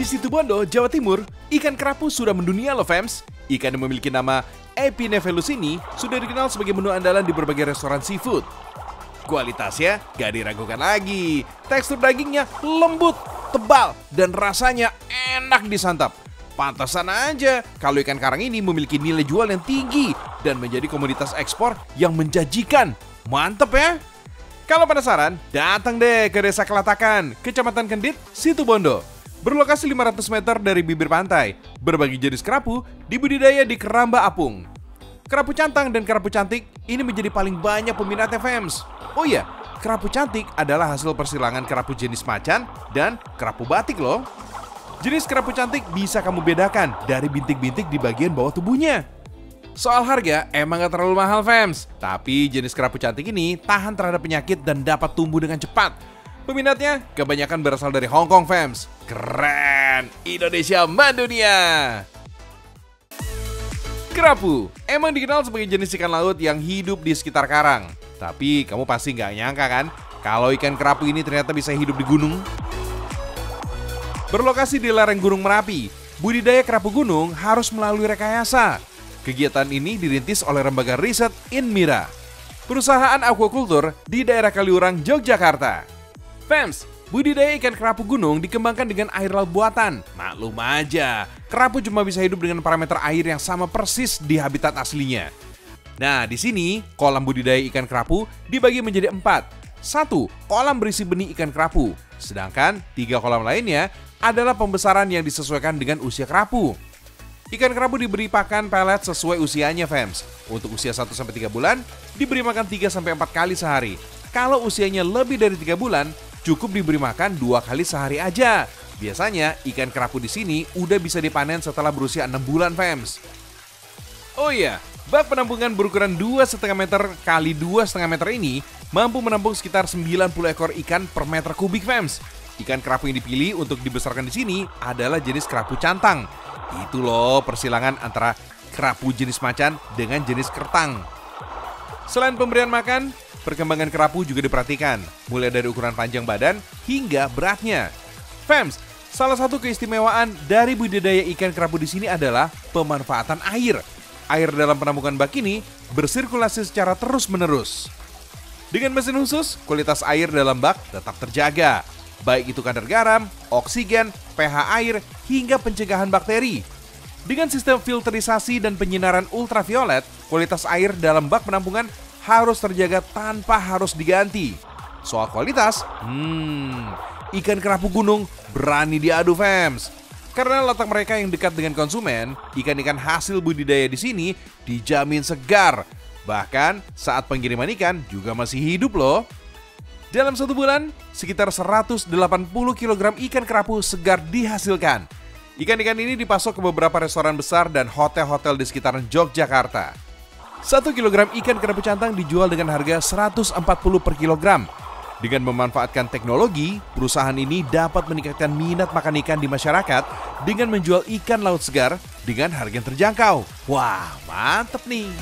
Di Situbondo, Jawa Timur, ikan kerapu sudah mendunia loh fams. Ikan yang memiliki nama Epinevelus ini sudah dikenal sebagai menu andalan di berbagai restoran seafood. Kualitasnya gak diragukan lagi. Tekstur dagingnya lembut, tebal, dan rasanya enak disantap. Pantasan aja kalau ikan karang ini memiliki nilai jual yang tinggi dan menjadi komoditas ekspor yang menjanjikan. Mantep ya! Kalau penasaran, datang deh ke Desa Kelatakan, Kecamatan Kendit, Situbondo. Berlokasi 500 meter dari bibir pantai, berbagai jenis kerapu dibudidaya di Keramba Apung. Kerapu cantang dan kerapu cantik ini menjadi paling banyak peminatnya fans. Oh iya, kerapu cantik adalah hasil persilangan kerapu jenis macan dan kerapu batik loh. Jenis kerapu cantik bisa kamu bedakan dari bintik-bintik di bagian bawah tubuhnya. Soal harga, emang gak terlalu mahal fans. Tapi jenis kerapu cantik ini tahan terhadap penyakit dan dapat tumbuh dengan cepat. Peminatnya kebanyakan berasal dari Hong Kong fans. Keren! Indonesia mendunia! Kerapu emang dikenal sebagai jenis ikan laut yang hidup di sekitar karang. Tapi kamu pasti nggak nyangka kan kalau ikan kerapu ini ternyata bisa hidup di gunung? Berlokasi di lereng Gunung Merapi, budidaya kerapu gunung harus melalui rekayasa. Kegiatan ini dirintis oleh lembaga riset Inmira, perusahaan aquaculture di daerah Kaliurang, Yogyakarta. Fans, budidaya ikan kerapu gunung dikembangkan dengan air laut buatan. Maklum aja, kerapu cuma bisa hidup dengan parameter air yang sama persis di habitat aslinya. Nah, di sini kolam budidaya ikan kerapu dibagi menjadi empat. Satu, kolam berisi benih ikan kerapu. Sedangkan tiga kolam lainnya adalah pembesaran yang disesuaikan dengan usia kerapu. Ikan kerapu diberi pakan pelet sesuai usianya, fans. Untuk usia 1-3 bulan, diberi makan 3-4 kali sehari. Kalau usianya lebih dari 3 bulan, cukup diberi makan dua kali sehari aja. Biasanya, ikan kerapu di sini udah bisa dipanen setelah berusia 6 bulan, fans. Oh iya, bak penampungan berukuran 2,5 meter kali 2,5 meter ini mampu menampung sekitar 90 ekor ikan per meter kubik, fans. Ikan kerapu yang dipilih untuk dibesarkan di sini adalah jenis kerapu cantang. Itu loh persilangan antara kerapu jenis macan dengan jenis kertang. Selain pemberian makan, perkembangan kerapu juga diperhatikan, mulai dari ukuran panjang badan hingga beratnya. Fams, salah satu keistimewaan dari budidaya ikan kerapu di sini adalah pemanfaatan air. Air dalam penampungan bak ini bersirkulasi secara terus-menerus. Dengan mesin khusus, kualitas air dalam bak tetap terjaga, baik itu kadar garam, oksigen, pH air, hingga pencegahan bakteri. Dengan sistem filterisasi dan penyinaran ultraviolet, kualitas air dalam bak penampungan harus terjaga tanpa harus diganti. Soal kualitas, hmm, ikan kerapu gunung berani diadu fans. Karena letak mereka yang dekat dengan konsumen, ikan-ikan hasil budidaya di sini dijamin segar. Bahkan saat pengiriman ikan juga masih hidup loh. Dalam satu bulan, sekitar 180 kg ikan kerapu segar dihasilkan. Ikan-ikan ini dipasok ke beberapa restoran besar dan hotel-hotel di sekitaran Yogyakarta. 1 kg ikan kerapu cantang dijual dengan harga 140 per kilogram. Dengan memanfaatkan teknologi, perusahaan ini dapat meningkatkan minat makan ikan di masyarakat dengan menjual ikan laut segar dengan harga yang terjangkau. Wah, mantep nih!